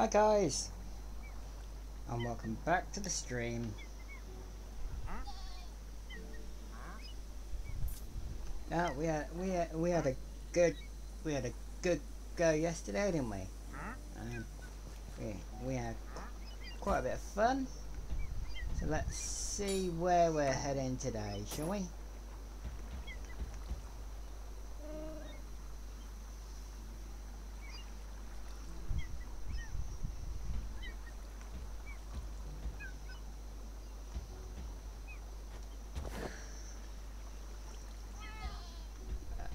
Hi guys, and welcome back to the stream. Yeah, we had we had, we had a good we had a good go yesterday, didn't we? Um, we we had quite a bit of fun. So let's see where we're heading today, shall we?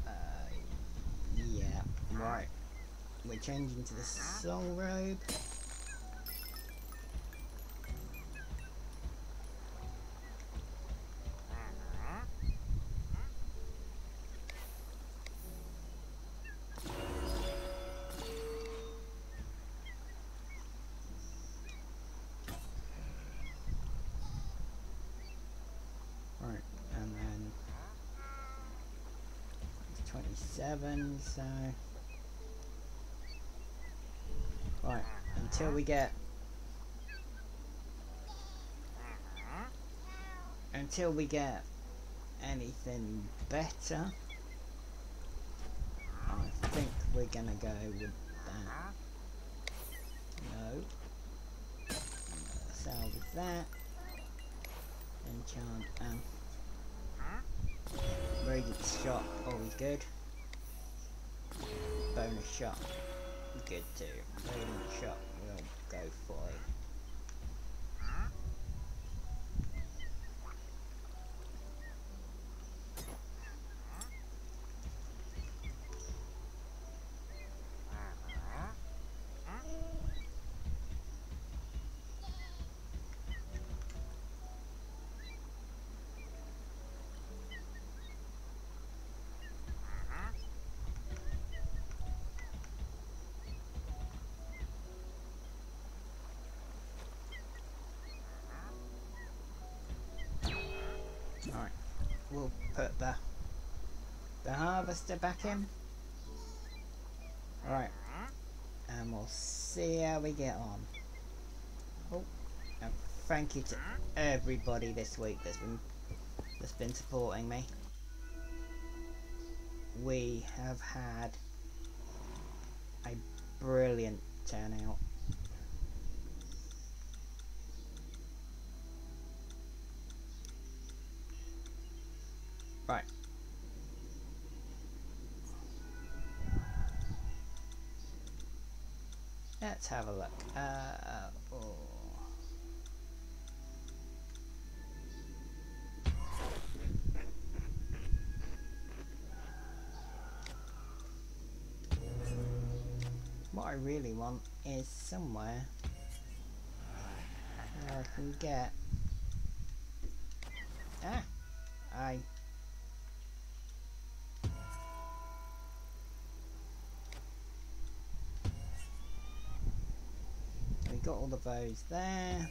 Uh, yeah, right. We're changing to the soul robe. Right, and then 27, so right until we get until we get anything better. I think we're gonna go with that. No. Salvage that. Enchant um Radiant shot, always good. Bonus shot, good too. Radiant shot, go for it. Alright, we'll put the harvester back in. Alright, and we'll see how we get on. Oh, and thank you to everybody this week that's been that's been supporting me. We have had a brilliant turnout. Let's have a look. Uh, oh. What I really want is somewhere where I can get. Ah, I got all the bows there.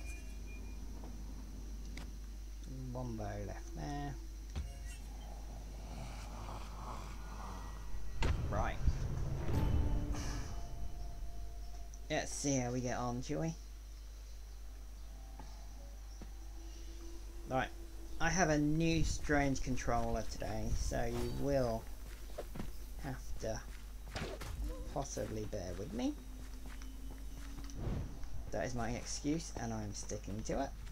One bow left there. Right. Let's see how we get on, shall we? Right. I have a new strange controller today, so you will have to possibly bear with me. That is my excuse, and I'm sticking to it.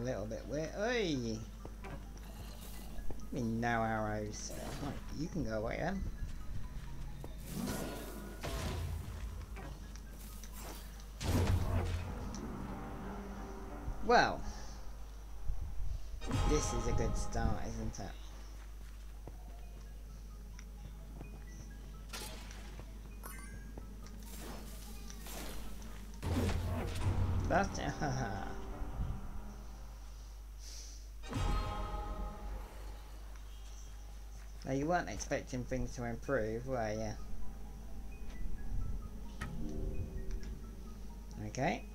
A little bit weird. Oi! I mean, no arrows. You can go away then. Well, This is a good start, isn't it? That's Now you weren't expecting things to improve, were you? Okay.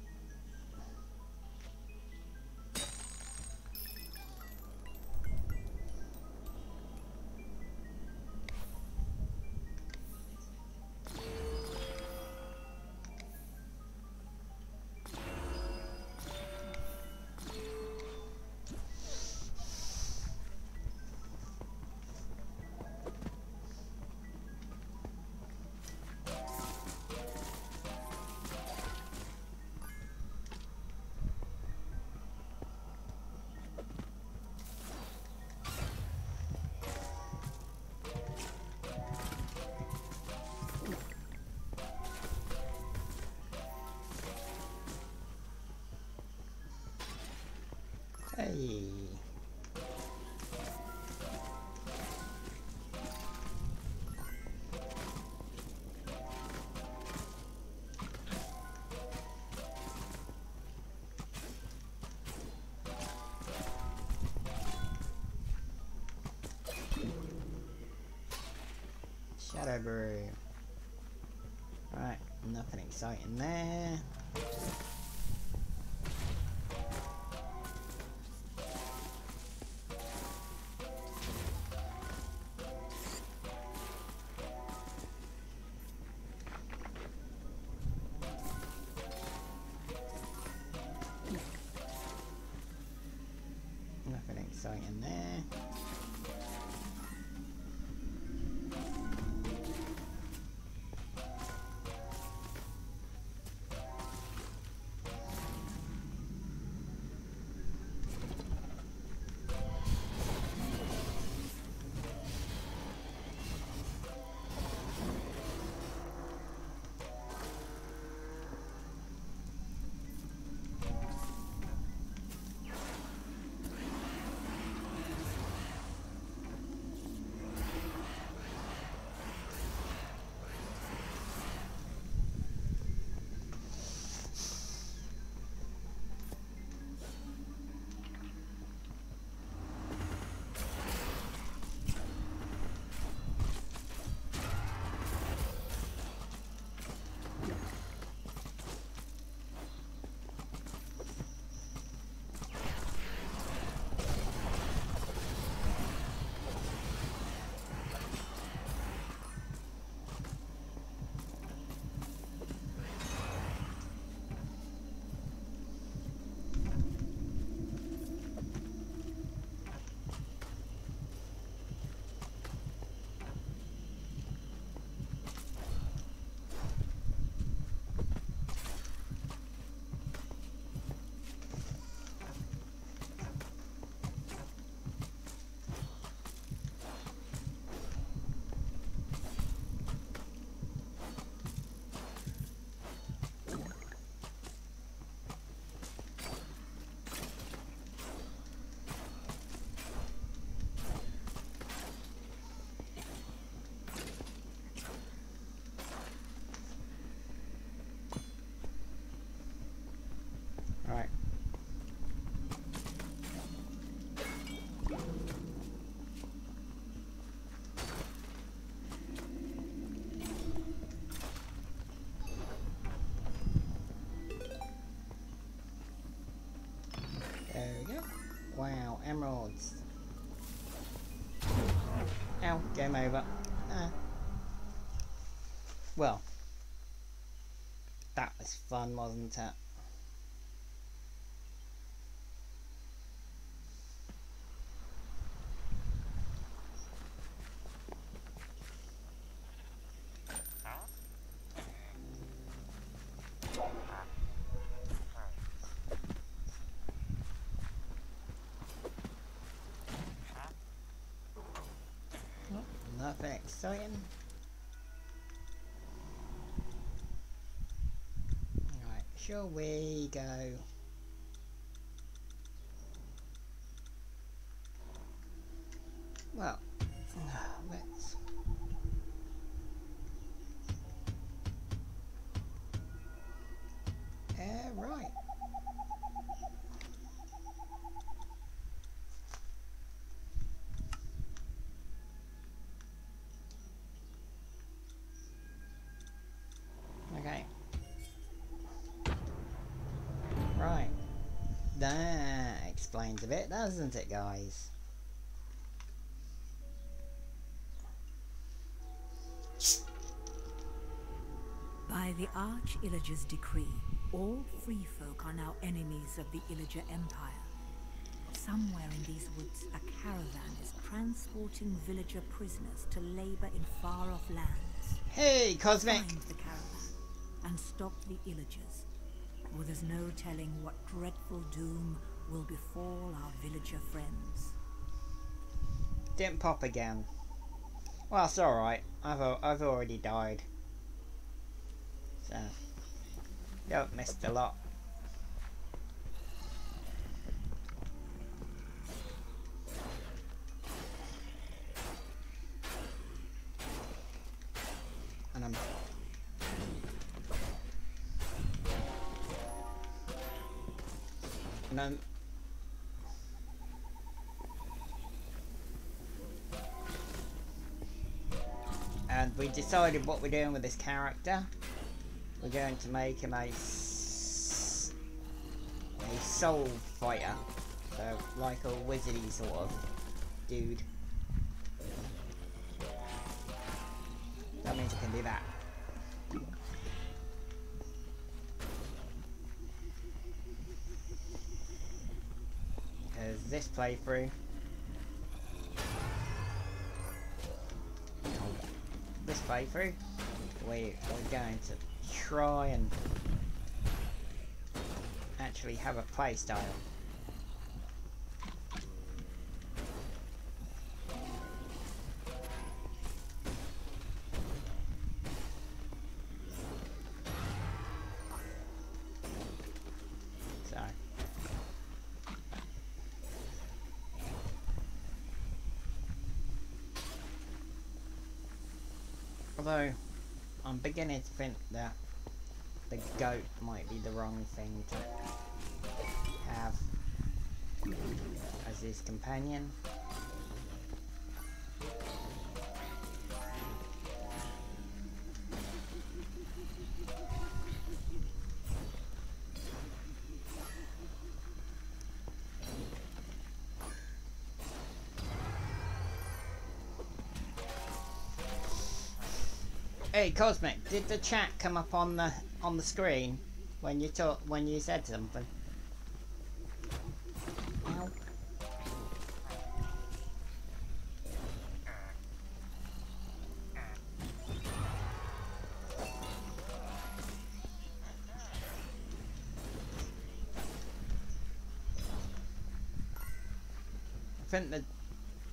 Brew. Right, nothing exciting there. Nothing exciting there. Wow, emeralds. Ow, game over. Ah. Well. That was fun, wasn't it? Nothing exciting. Right, shall we go? Well, let's. Uh, right. Okay. Right. That explains a bit, doesn't it, guys? By the Arch Illager's decree, all free folk are now enemies of the Illager Empire. Somewhere in these woods, a caravan is transporting villager prisoners to labor in far-off lands. Hey, Cosmic! Find the caravan and stop the Illagers, or there's no telling what dreadful doom will befall our villager friends. Didn't pop again. Well, it's alright. I've, I've already died. So, don't missed a lot. We decided what we're doing with this character. We're going to make him a, a soul fighter. So, like a wizardy sort of dude. That means I can do that. Because this playthrough this playthrough, we, we're going to try and actually have a play Think that the goat might be the wrong thing to have as his companion. Hey Cosmic, did the chat come up on the on the screen when you talk when you said something? Ow. I think the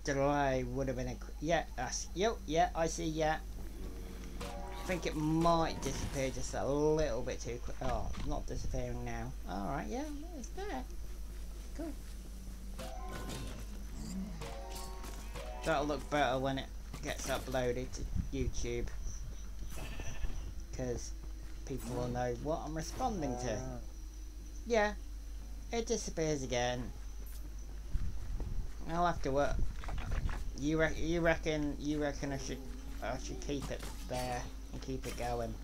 delay would have been a yeah. That's, yep, yeah, I see. Yeah, I think it might disappear just a little bit too quick. Oh, not disappearing now. Alright, yeah, it's there. Cool. That'll look better when it gets uploaded to YouTube. Because people will know what I'm responding to. Yeah, it disappears again. I'll have to work. You, re you reckon? You reckon I should? I should keep it there and keep it going.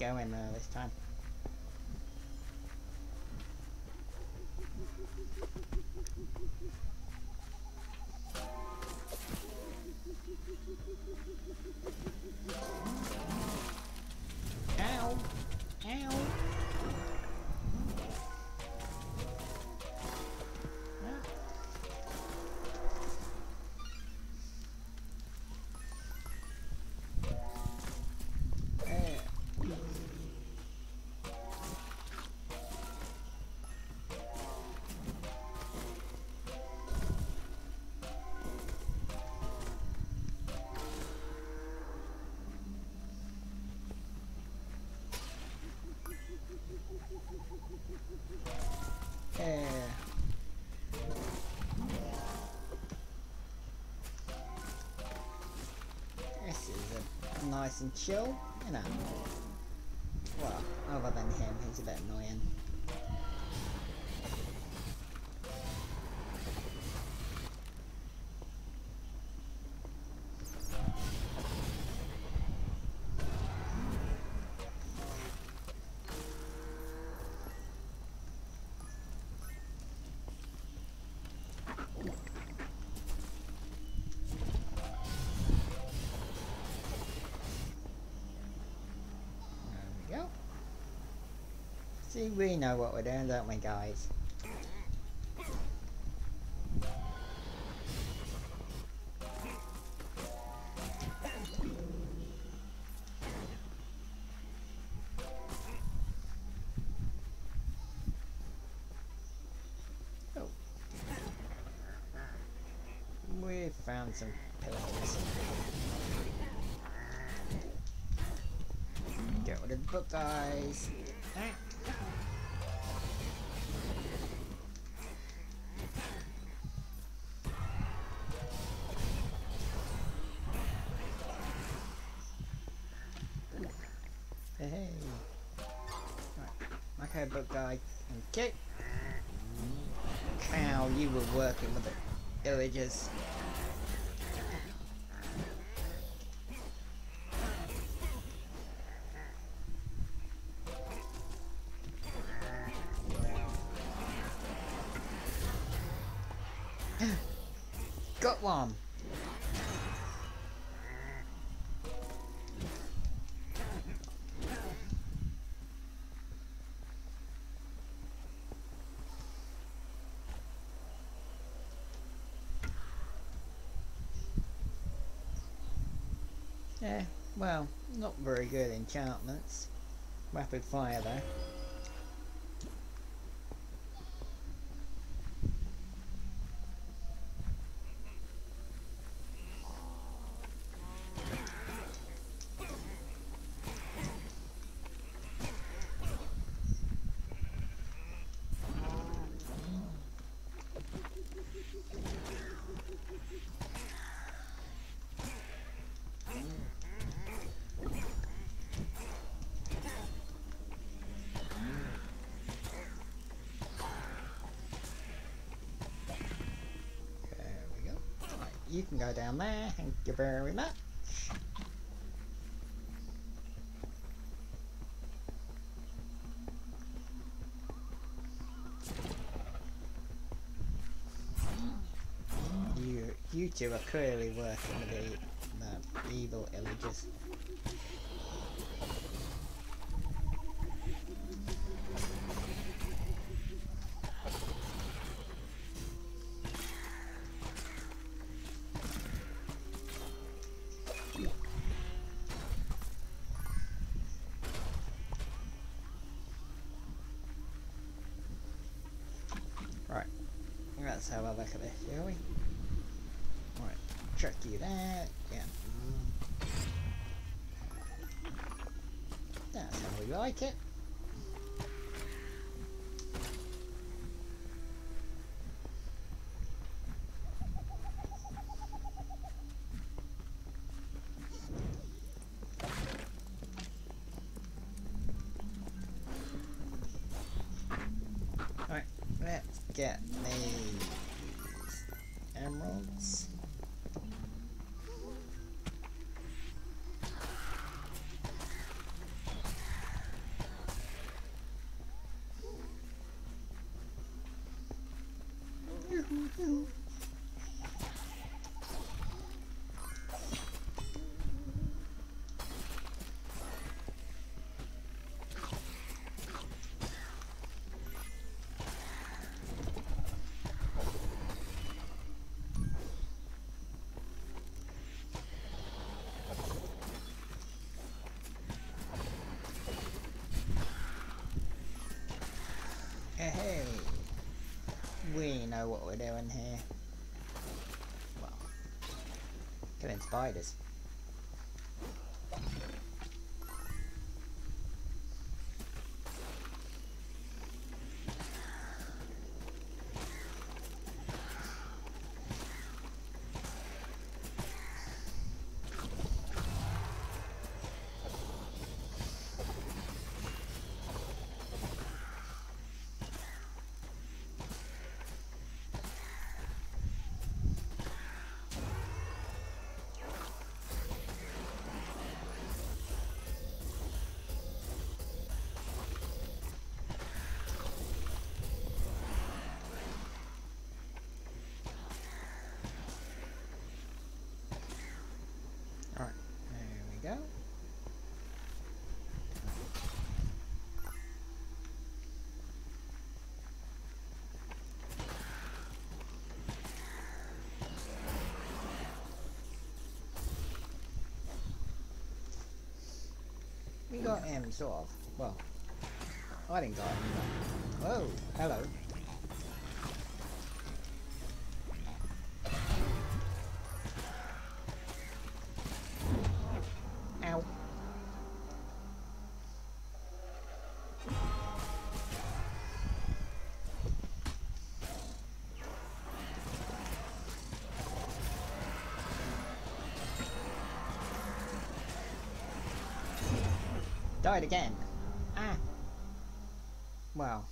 Gonna need to go in there this time. Yeah. This is nice and chill, you know. Well, other than him, he's a bit annoying. See, we know what we're doing, don't we, guys? Oh. We found some pillars. Get rid of the book, guys. Hey. Book guy. Okay. Cow, you were working with the villagers. Well, not very good enchantments. Rapid fire though. There we go. Right, you can go down there. Thank you very much. You, you two are clearly working with the, the evil illagers. Like it. Hey, we know what we're doing here. Well, killing spiders. We got him, sort of. Well, I didn't got him. But... Oh, hello. Died again. Ah. Well.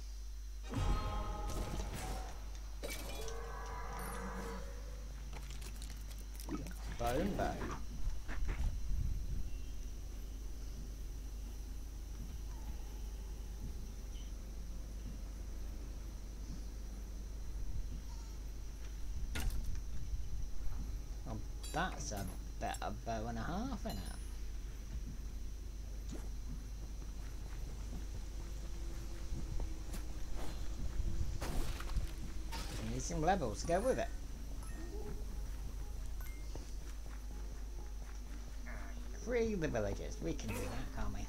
Bone bone. That's a better bow and a half, isn't it? Levels go with it. Free the villagers. We can do that, can't we?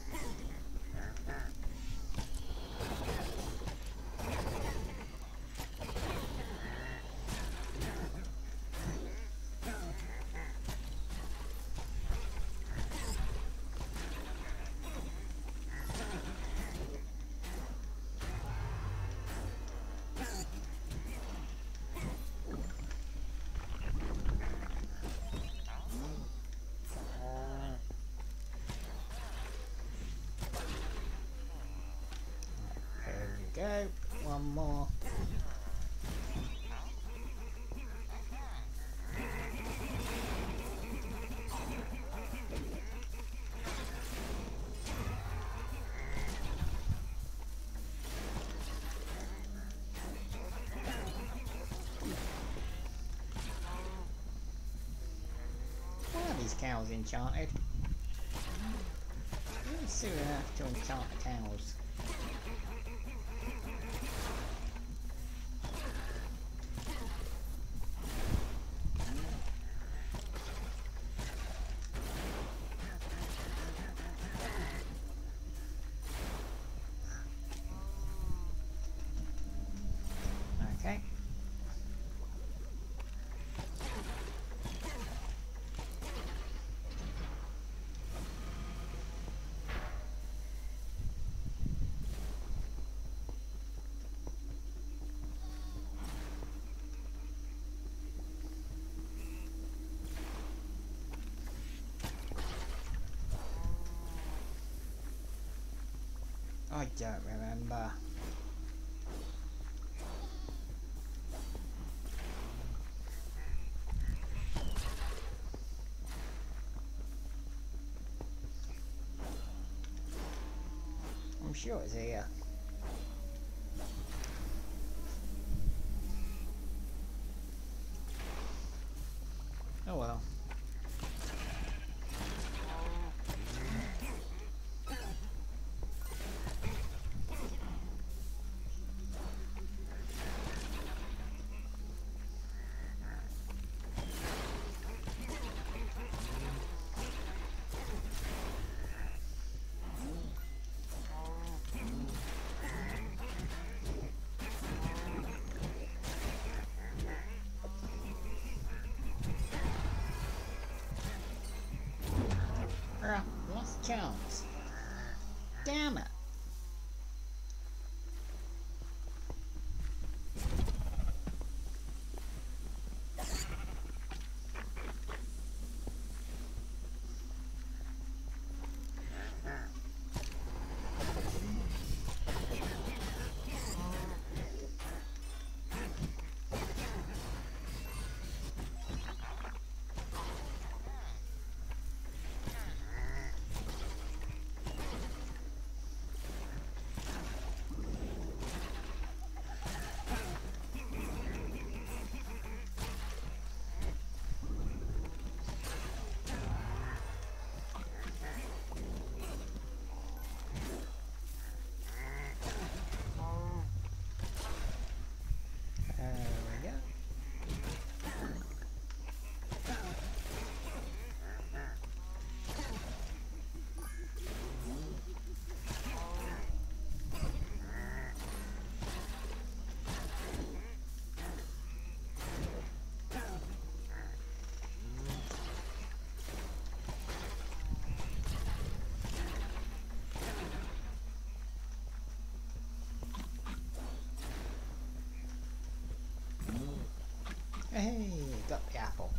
There we go. One more. Cows enchanted? Really soon enough to enchant the cows. Okay. I don't remember. I'm sure it's here. Oh well. Ah, Damn it. Hey, got the apple.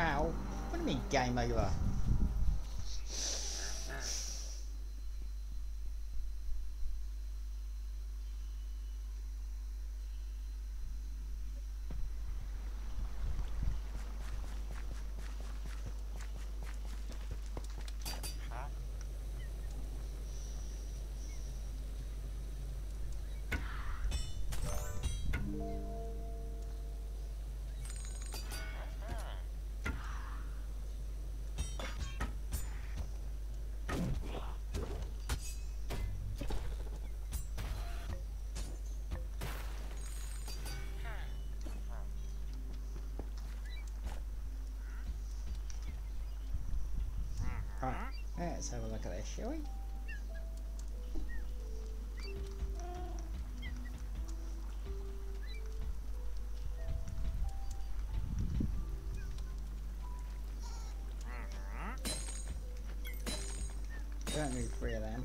Ow. What do you mean game over? Right. Let's have a look at this, shall we? Mm-hmm. Don't need three of them.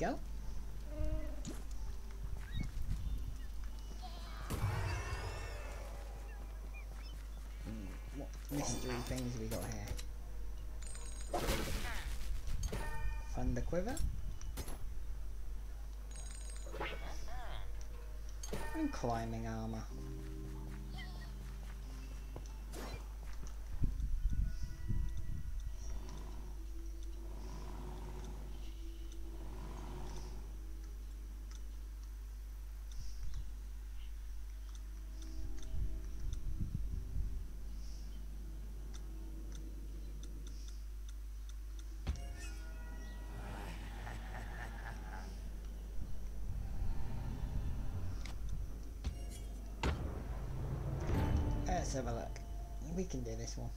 Go. Hmm, What mystery things we got here? Thunder quiver. And climbing armor. Let's have a look. We can do this one.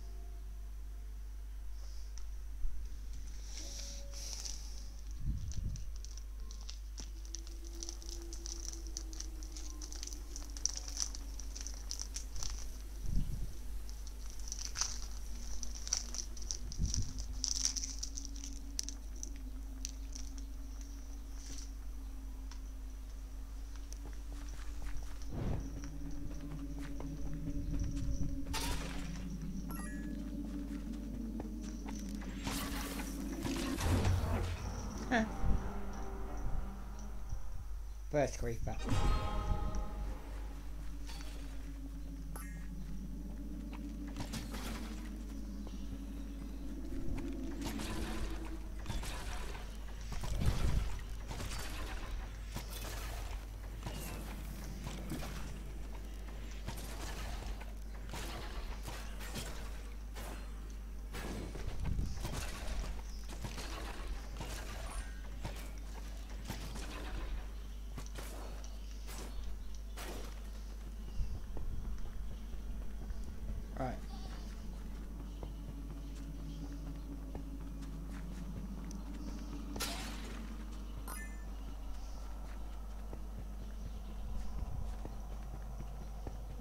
First creeper.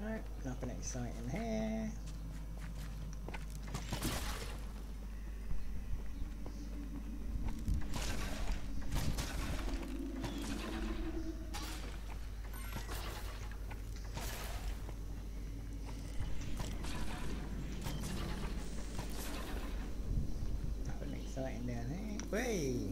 Right. Right, nothing exciting here. Nothing exciting down here. Whey!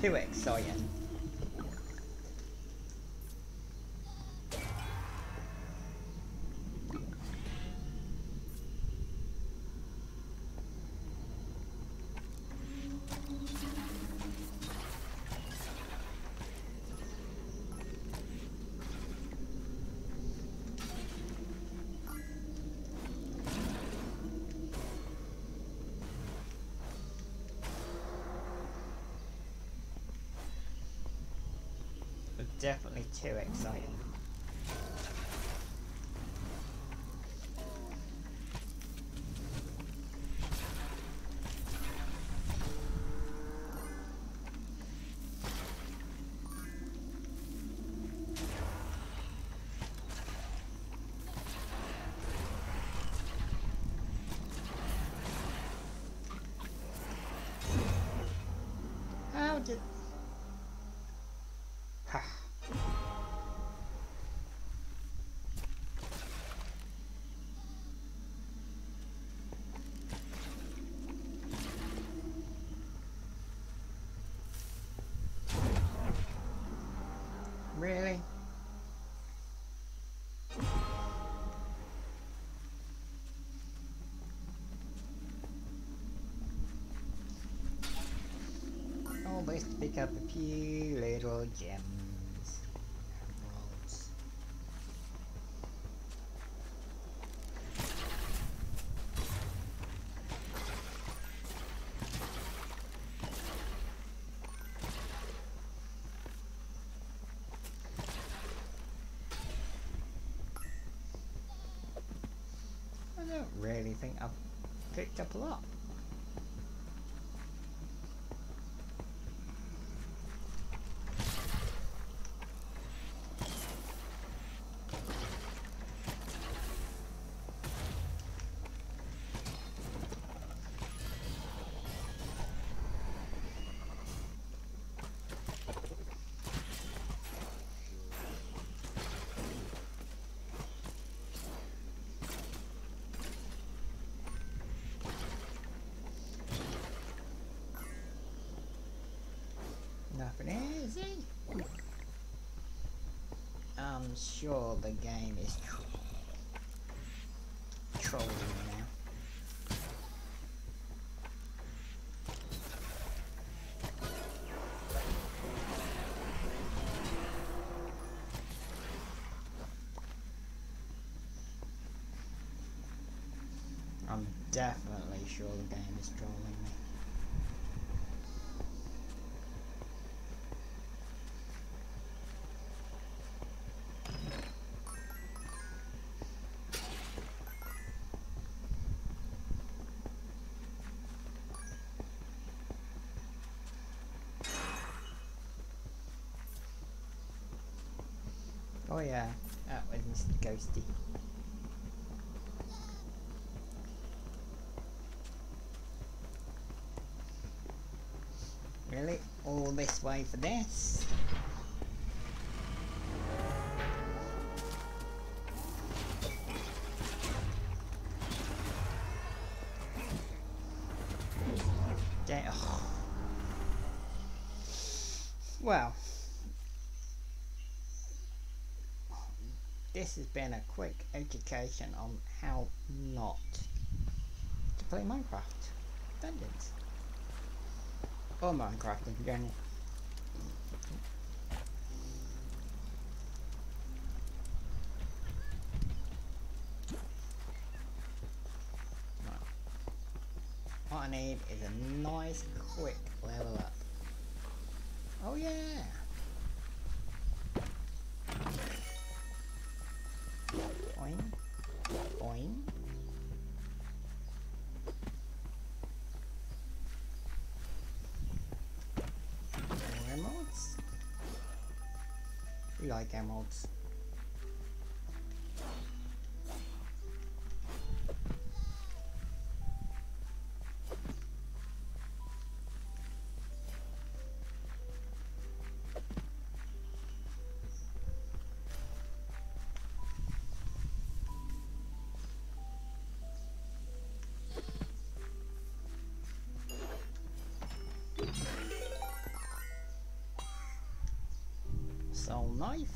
2x, so yeah. Too exciting. Always pick up a few little gems. Emeralds. I don't really think I've picked up a lot. Nothing? I'm sure the game is tr trolling now. I'm definitely sure the game is trolling Oh yeah, that was. Ghosty. Really? All this way for this? This has been a quick education on how not to play Minecraft Dungeons. Or Minecraft in general. Like emeralds. Soul knife.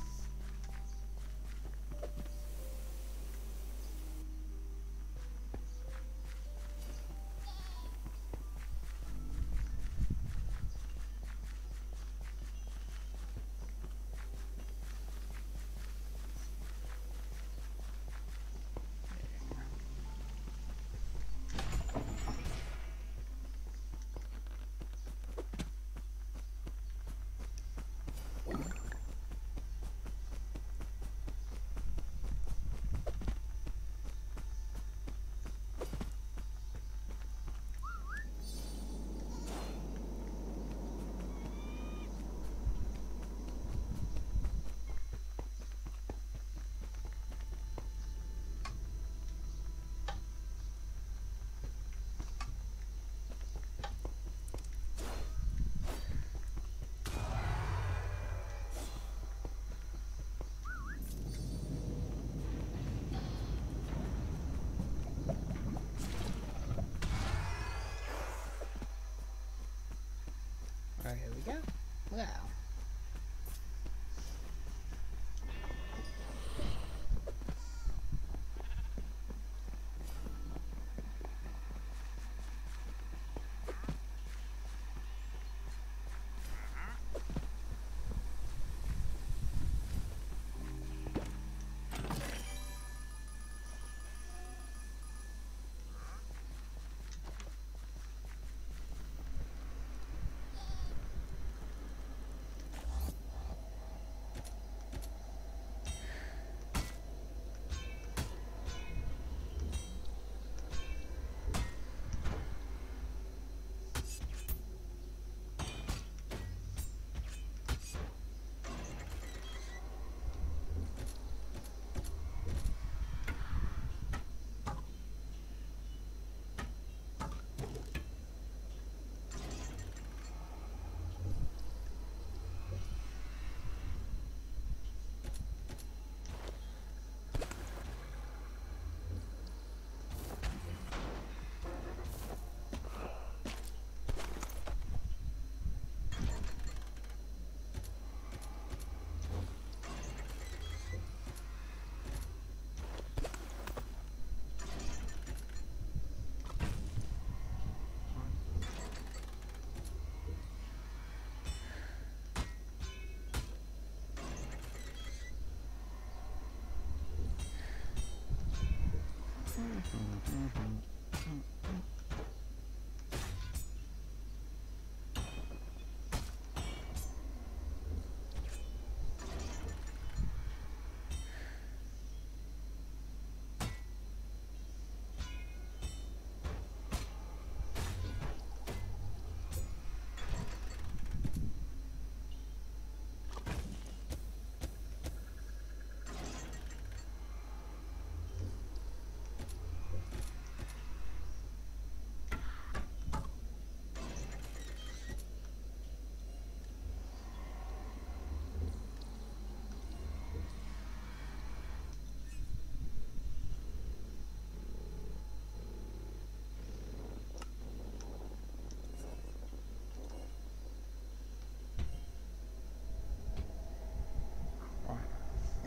Mm-hmm.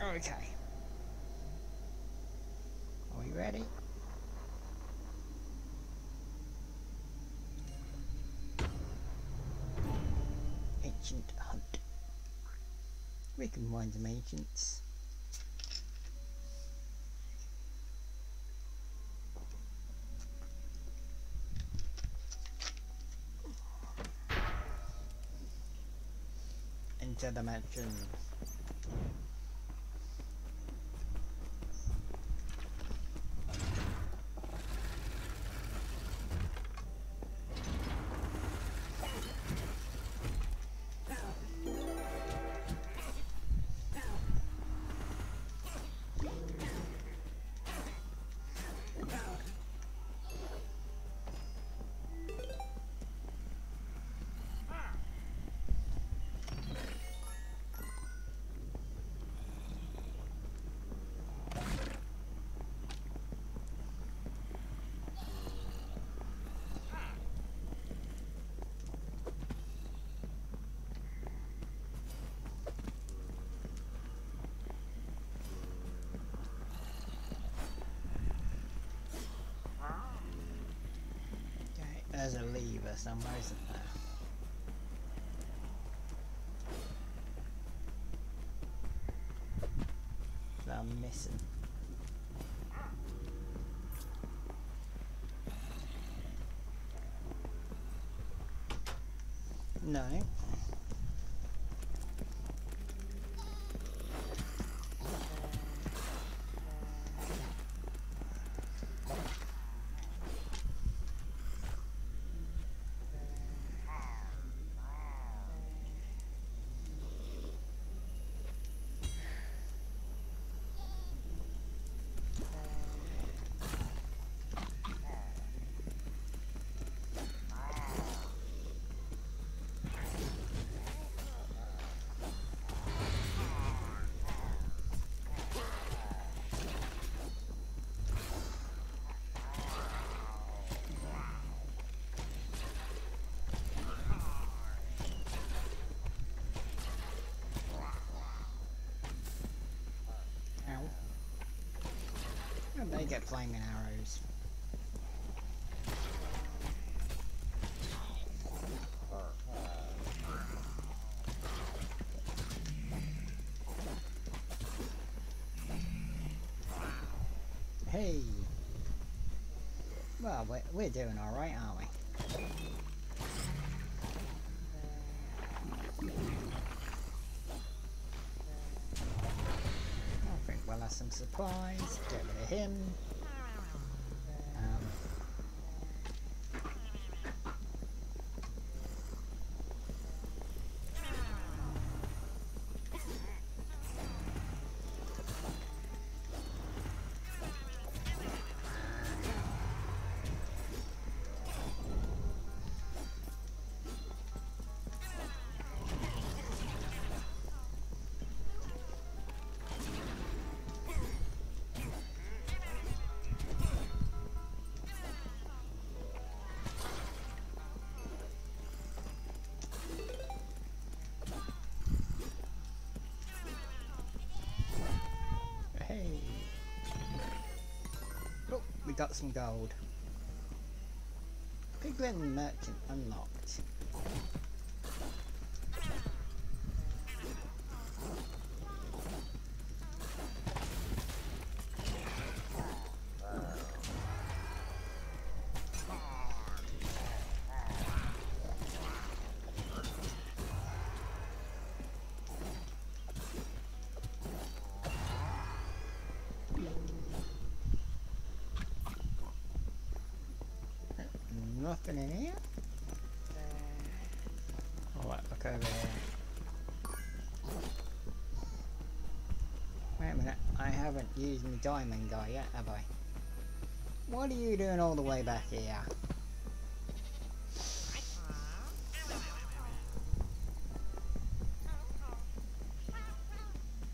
Okay. Are we ready? Ancient hunt. We can find some ancients. Interdimensions. Okay, there's a lever somewhere, isn't there? I'm missing. No. They get flaming arrows. Hey! Well, we're, we're doing alright, aren't we? I think we'll have some supplies, get rid of him. Got some gold. Piglin Merchant unlocked. Used my diamond guy yet, have I? What are you doing all the way back here?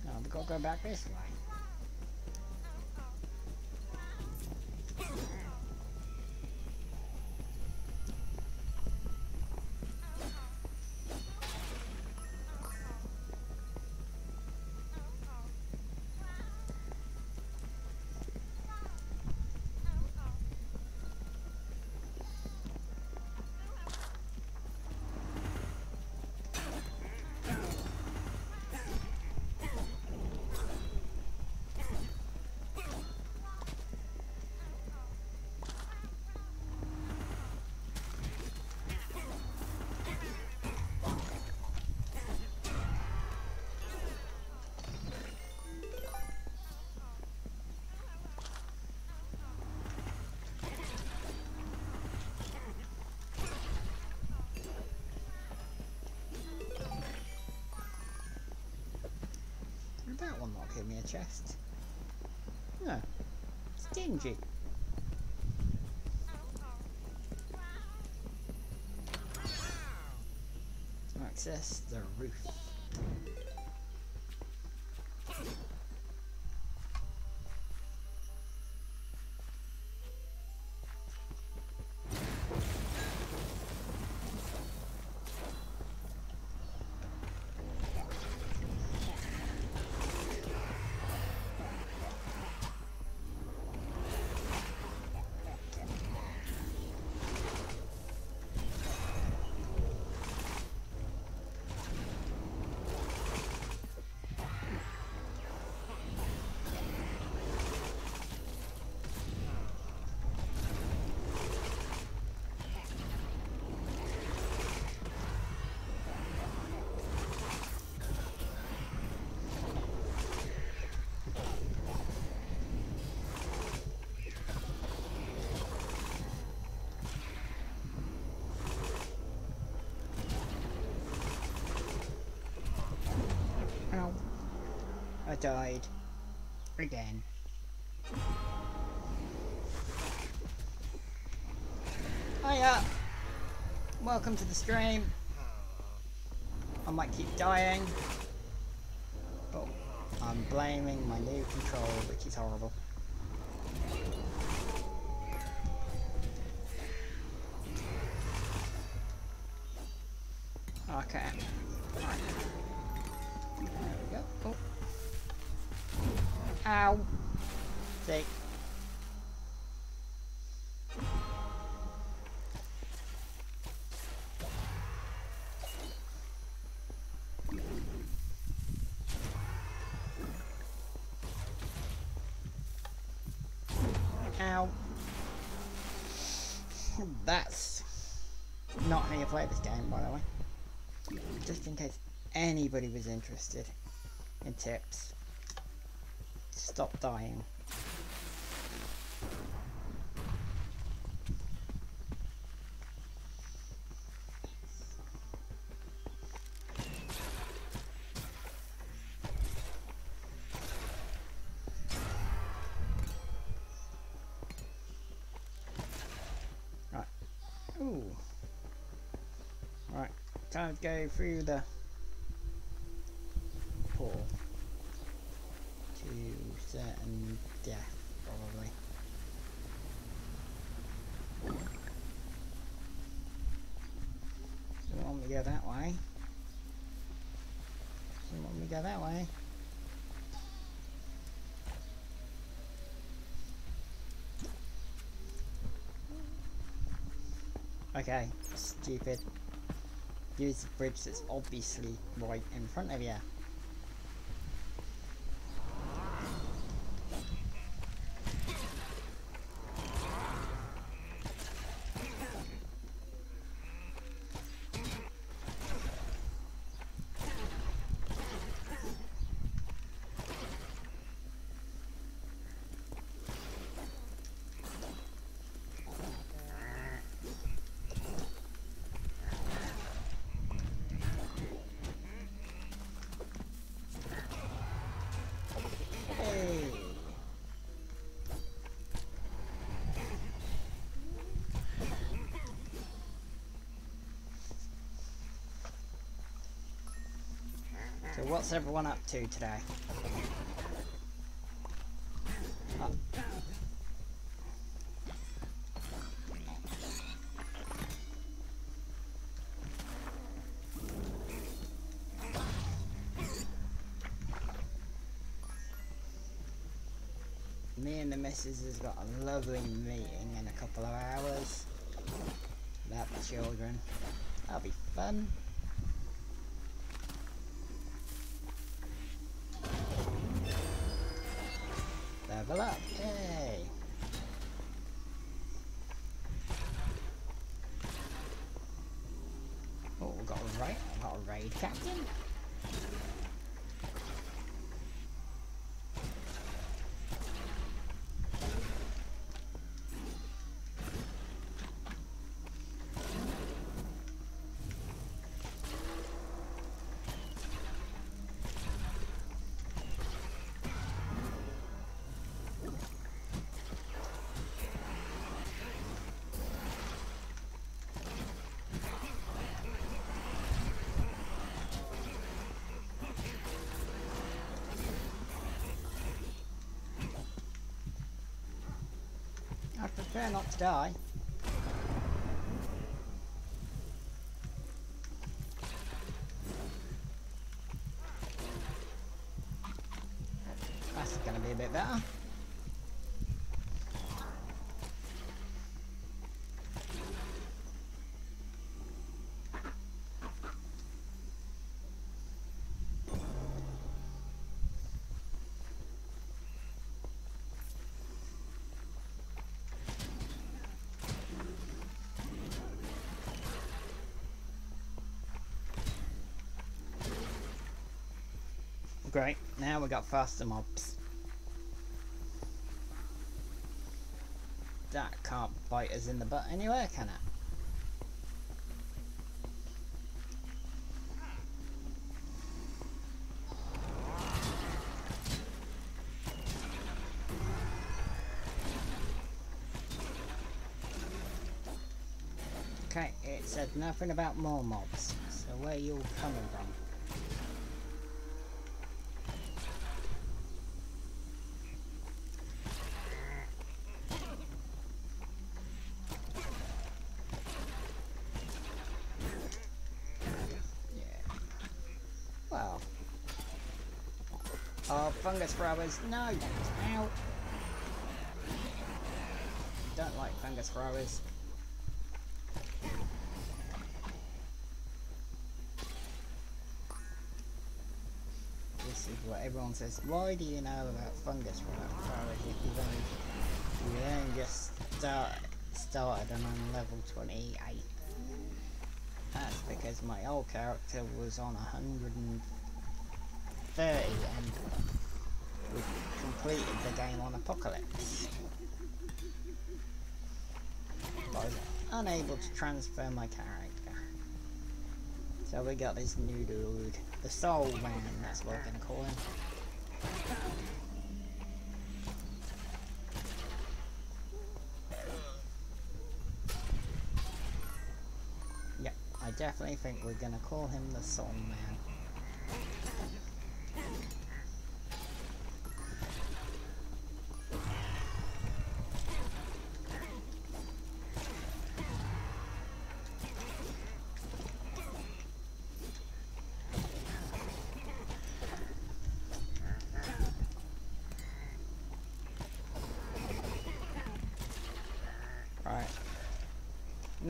No, we've got to go back this way. Give me a chest. No. Stingy. Access the roof. Died. Again. Hiya! Welcome to the stream. I might keep dying. But I'm blaming my new control, which is horrible. How you play this game, by the way. Just in case anybody was interested in tips. Stop dying. Right. Ooh. To go through the pool to certain death, probably. Don't want me to go that way. Don't want me to go that way. Okay, stupid. Use the bridge that's obviously right in front of you. Hey. So what's everyone up to today? Me and the missus has got a lovely meeting in a couple of hours about the children. That'll be fun. Level up, yay! Oh, we got a raid, got a raid captain. Prefer not to die. That's gonna be a bit better. Great, now we got faster mobs. That can't bite us in the butt anywhere, can it? Okay, it said nothing about more mobs. So where are you all coming from? Yeah. Well. Oh, fungus throwers. No! Ow! Don't like fungus throwers. This is what everyone says. Why do you know about fungus throwers if you've only, you just start, started and on level 28? That's because my old character was on 130 and we completed the game on Apocalypse. But I was unable to transfer my character. So we got this new dude. The Soul Man, that's what we're gonna call him. Yep, I definitely think we're gonna call him the Soul Man.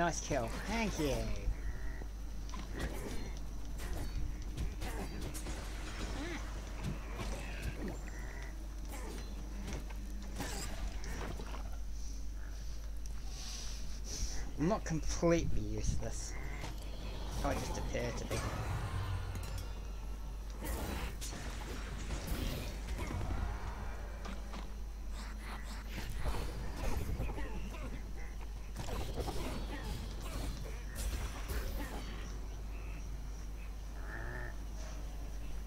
Nice kill. Thank you. I'm not completely useless. I just appear to be.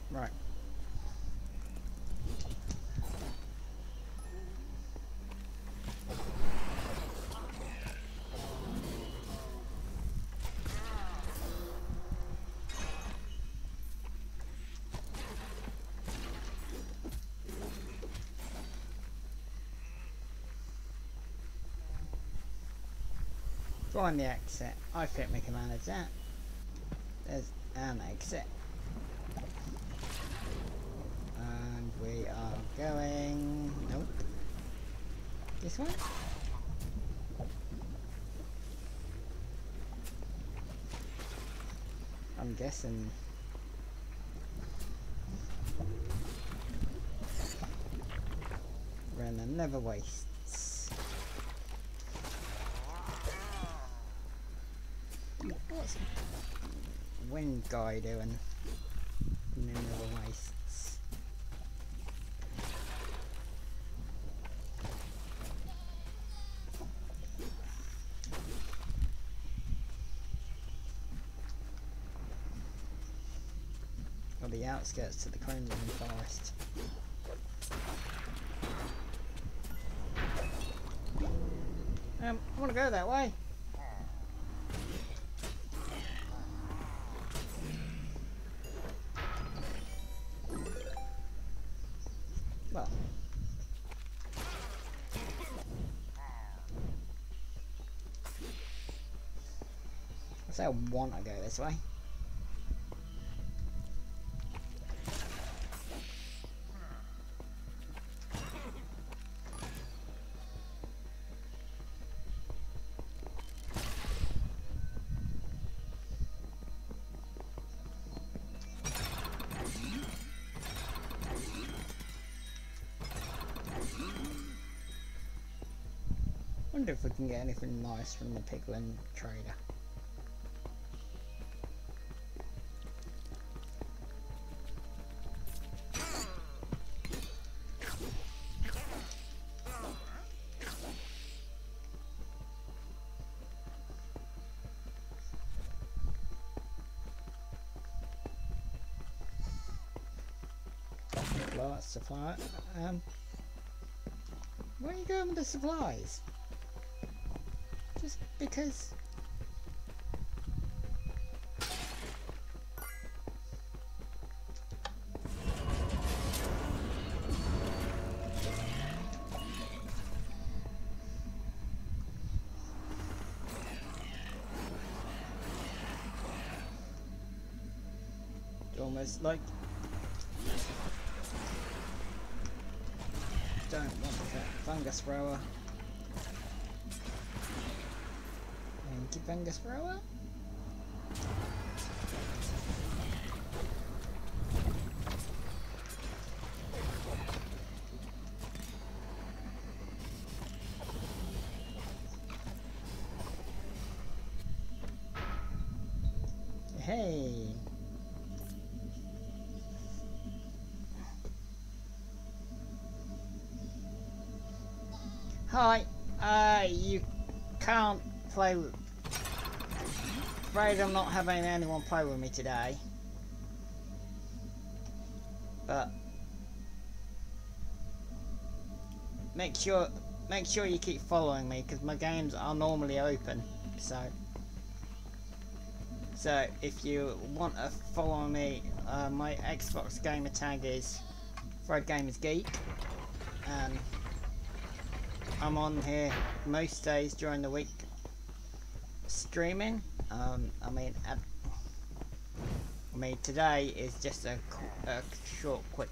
Right. Find the exit. I think we can manage that. There's an exit. And we are going... Nope. This one? I'm guessing... We're in the Nether Wastes. What's Wind Guy doing? Wastes. Or the outskirts to the Crimson Forest. Um, I want to go that way. Say I want to go this way. Wonder if we can get anything nice from the piglin trader. Supply. Um, where are you going with the supplies? Just because. Almost like don't want that fungus thrower. Thank you, fungus thrower. Hi. Uh, you can't play with... Afraid I'm not having anyone play with me today. But... Make sure... Make sure you keep following me, because my games are normally open, so... So, if you want to follow me, uh, my Xbox gamer tag is Fried Gamers Geek, and I'm on here most days during the week streaming. Um, I mean, at, I mean today is just a, a short, quick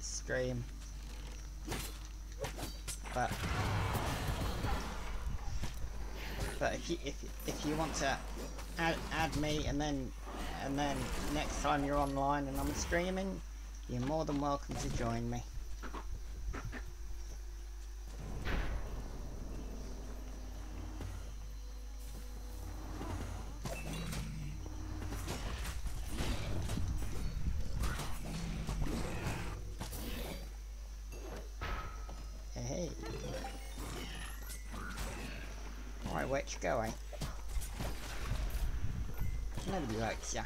stream, but but if you if if you want to add add me and then and then next time you're online and I'm streaming, you're more than welcome to join me. Hey. Alright, where you going? Nobody likes ya.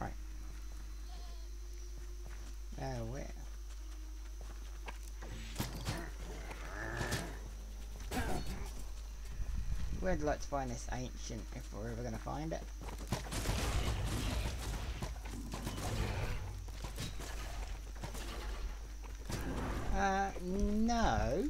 Right. Oh, where? We'd like to find this ancient if we're ever going to find it. Uh, no.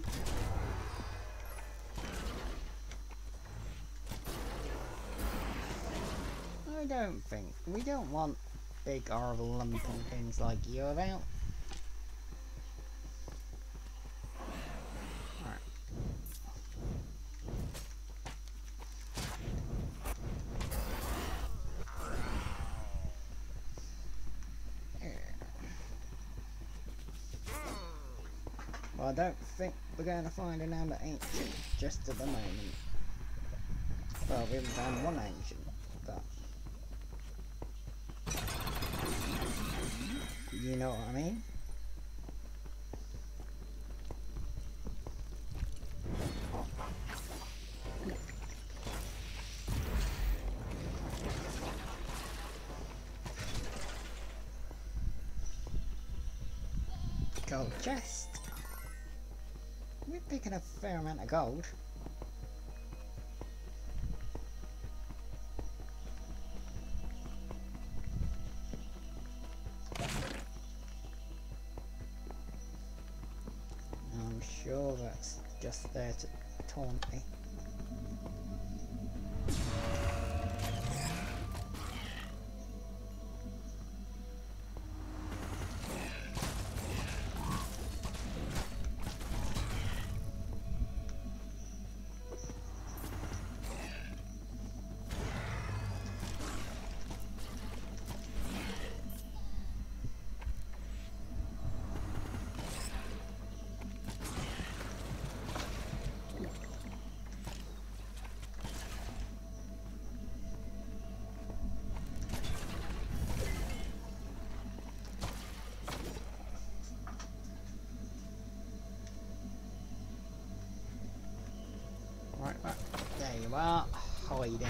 I don't think. We don't want big horrible lumpy things like you about. Alright. Well, I don't to find another ancient just at the moment. Well, we haven't found one ancient, but... You know what I mean? Gold chest. We're a fair amount of gold. I'm sure that's just there to taunt me. There you are, hiding.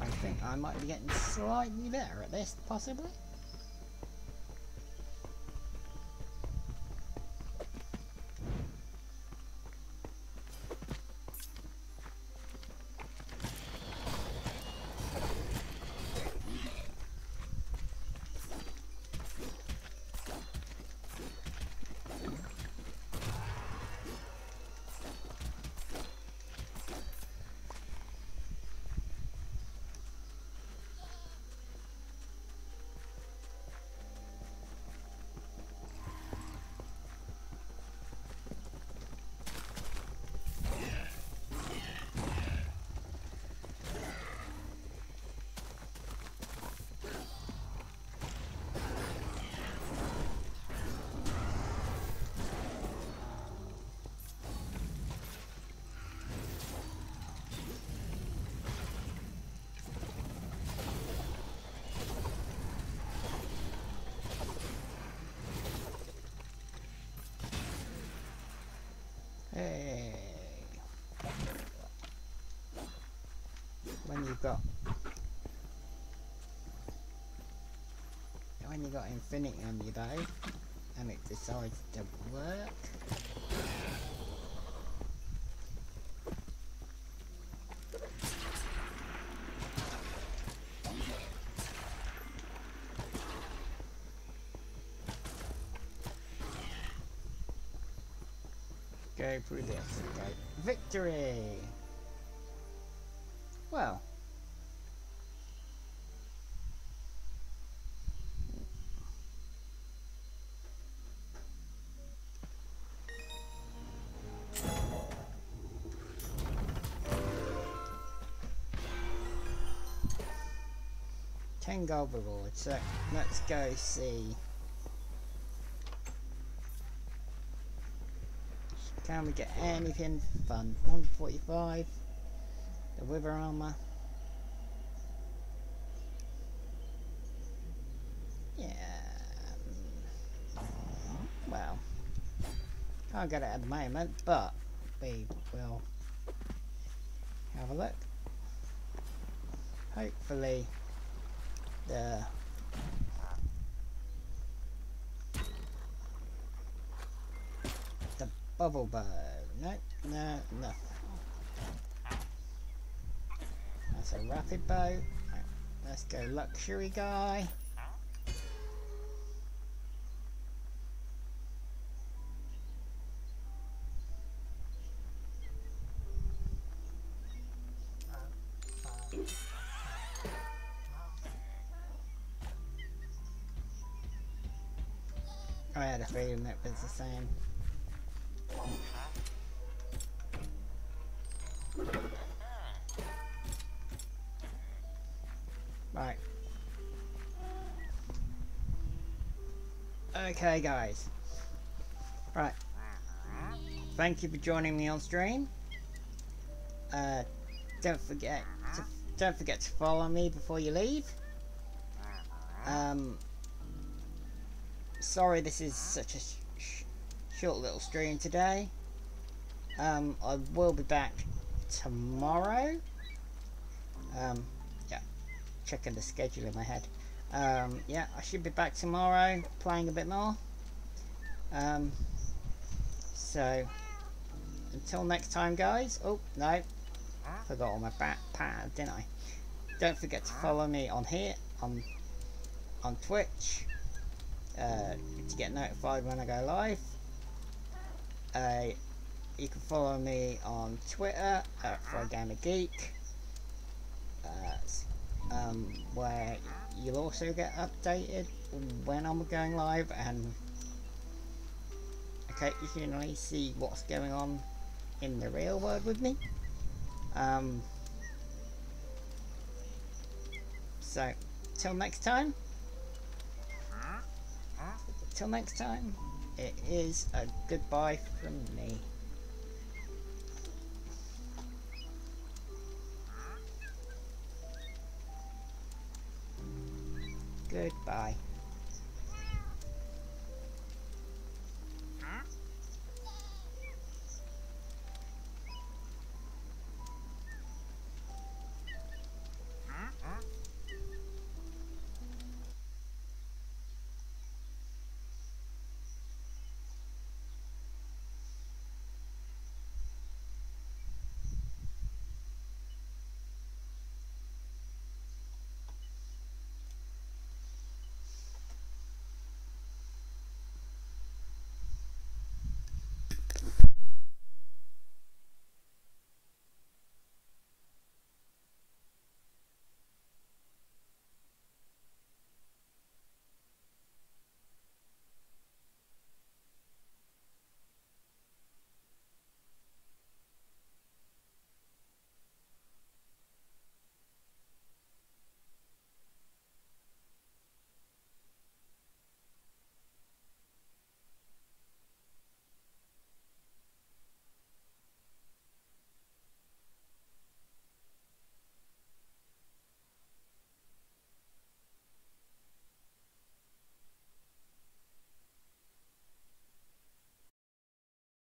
I think I might be getting slightly better at this, possibly. Hey. When you've got when you got infinity on your day and it decides to work. Go through this. Victory! Well. Ten gold rewards, so let's go see Can we get anything fun? 145. The wither armor. Yeah. mm, Well. Can't get it at the moment, but we will have a look. Hopefully the Bubble bow. No, no, no. That's a rapid. Right, let's go luxury guy. Feeling that was the same. Right. Okay, guys. Right. Thank you for joining me on stream. Uh, don't forget to don't forget to follow me before you leave. Um, sorry, this is such a sh sh short little stream today. Um, I will be back tomorrow. Um, yeah, checking the schedule in my head. Um, yeah, I should be back tomorrow playing a bit more. Um, so, until next time, guys. Oh, no. Forgot all my back pad, didn't I? Don't forget to follow me on here, on on Twitch, uh, to get notified when I go live. Uh, you can follow me on Twitter at FriedGamerGeek, uh, um, where you'll also get updated when I'm going live and occasionally see what's going on in the real world with me. Um, so, till next time. Till next time, it is a goodbye from me. Goodbye.